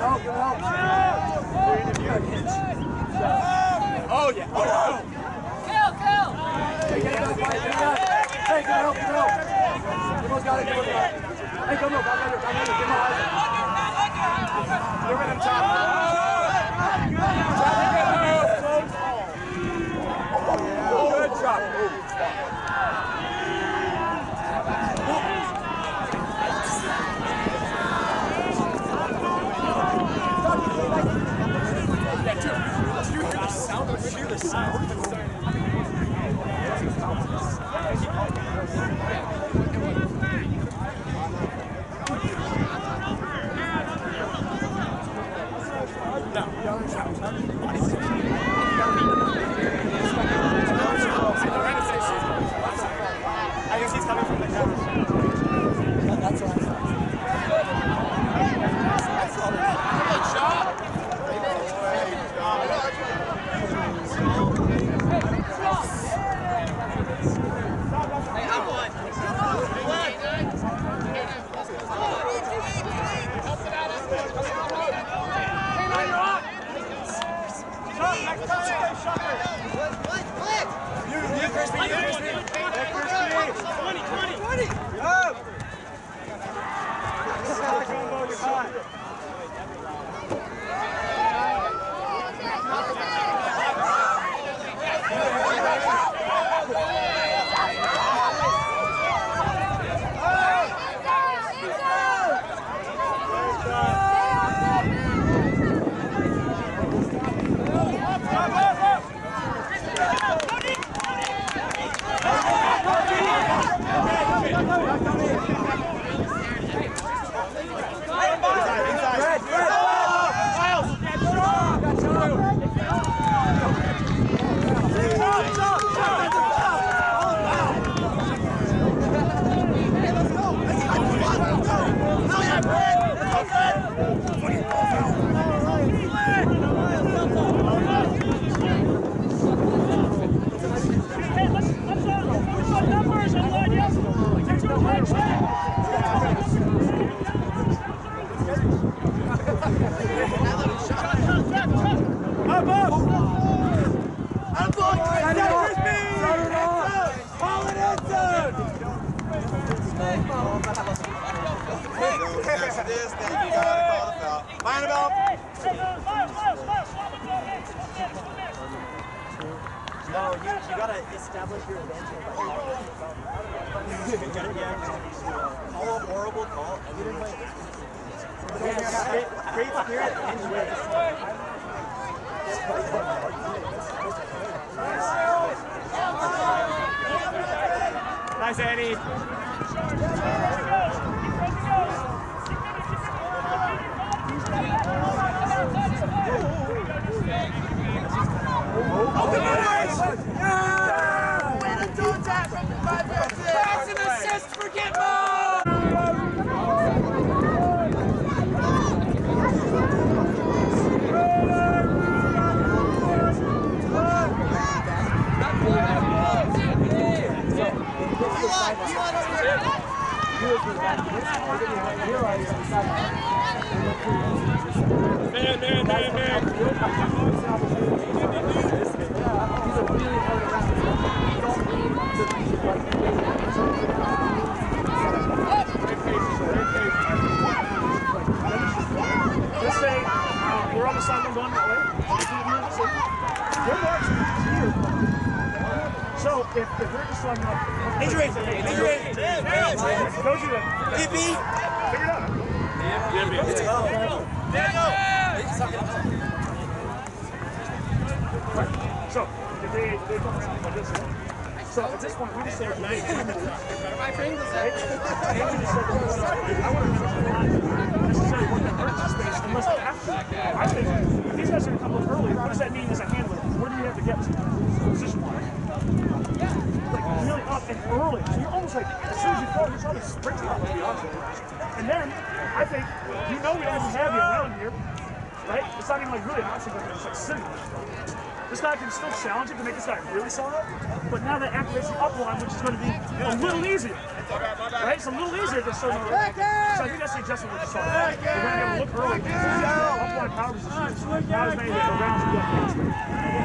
help, good help. Oh, yeah. Oh, no. Kill, kill. Hey, get up, guys, get up. Hey, good help, good help. Gimmo's got it, Gimmo's got it. Hey, Gimmo, back under, back under, Gimmo has it. You're in him, Tom. Tom. Yes. Go! steps position wise. Like really up and early. So you're almost like, as soon as you fall, you're probably sprinting up, to be honest with you. And then, I think, you know we don't have you around here, right? It's not even like really an option, it's like sitting. This guy can still challenge it to make this guy really solid, but now that activates the up line, which is going to be a little easier. Right? It's a little easier to start over. So I think that's the adjustment we just saw. We're going to look early. Up line power. Now around the up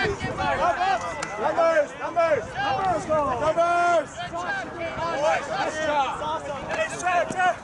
Numbers! Numbers! Numbers! Numbers! Numbers! Numbers!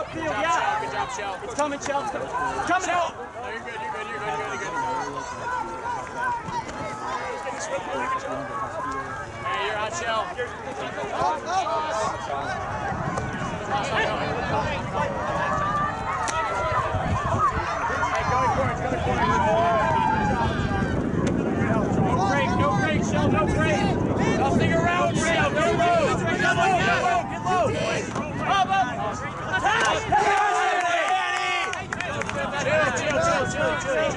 Upfield. Good job, Yeah. good job, Shell. It's coming, Shell. It's coming. It's coming. Shell. No, you're good, you're good, you're good, you're good, you're good. Hey, you're hot, Shell. No break, no break, Shell, no break. Nothing around, Shell, no move. Get low, get low, get low. Up, up. Chill, chill, chill,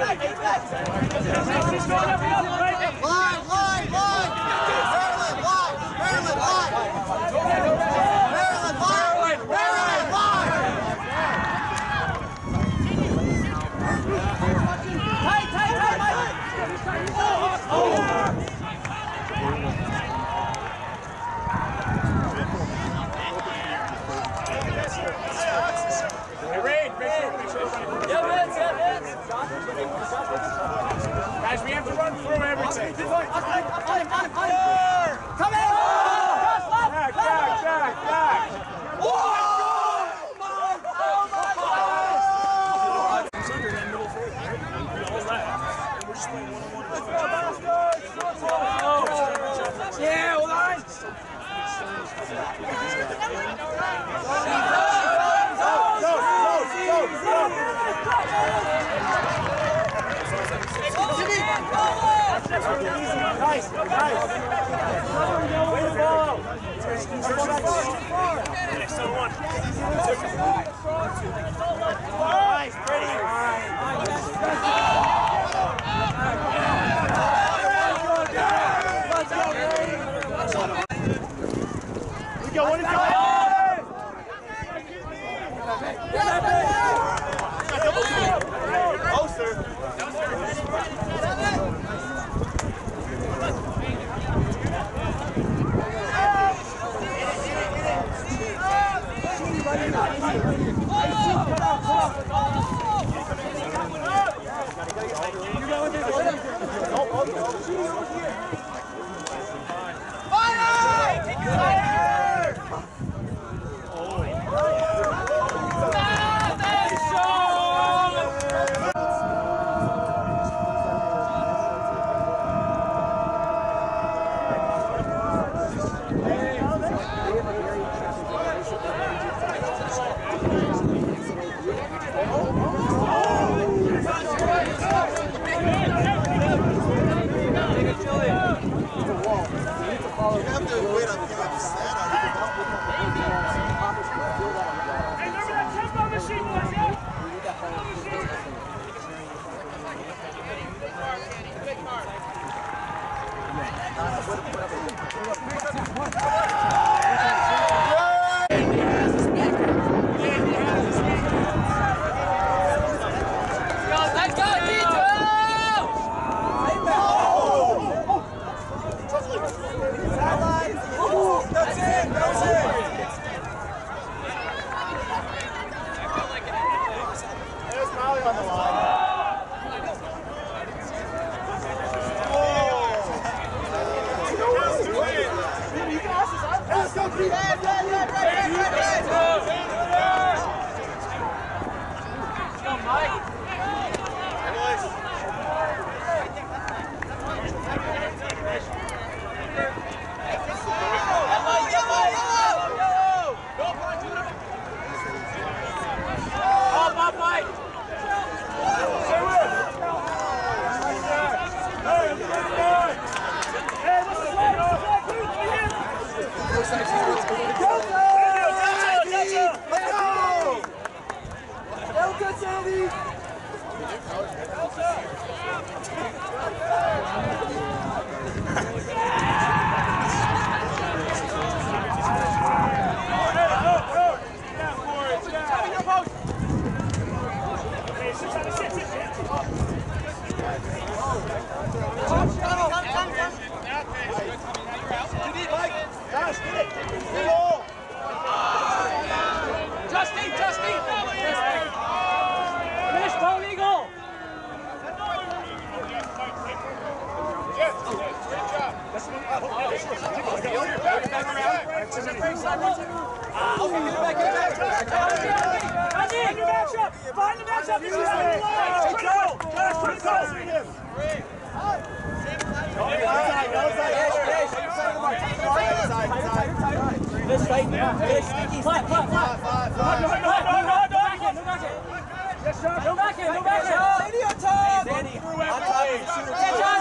Sally! Come, come, come, come. Too deep, Mike. Josh, get it. Reload. Yes, sir. Back in, no back in. Sandy on top. Sandy. On top. Catch up.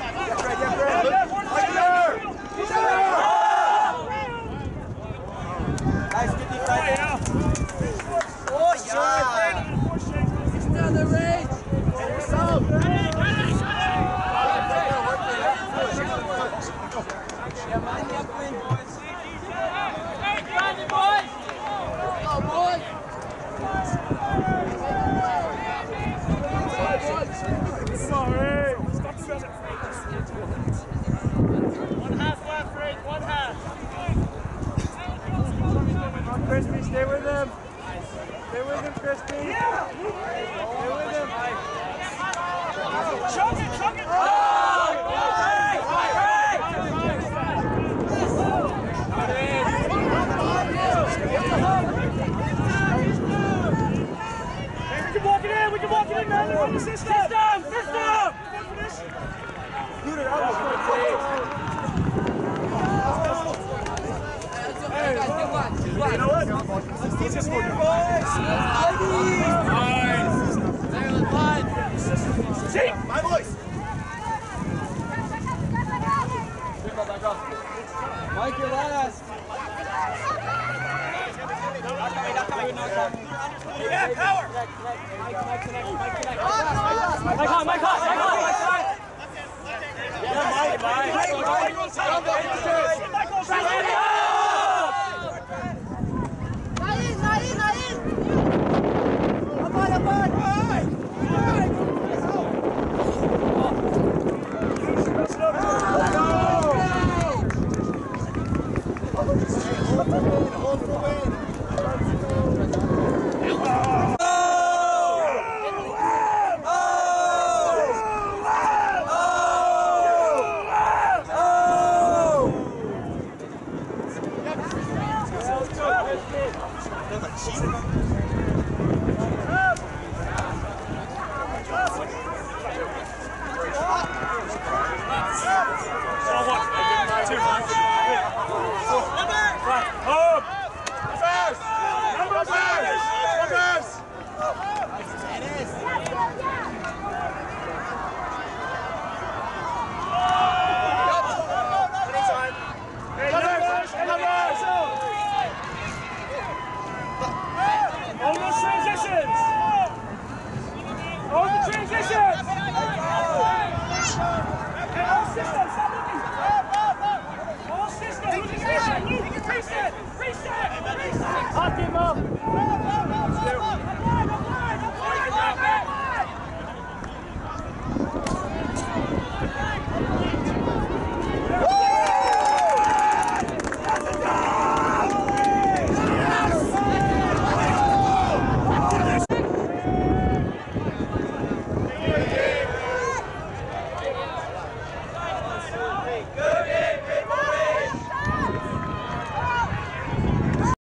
Yeah. Stay with him. Stay with him, Christy. Yeah. Stay with him. Chug it. se esconde.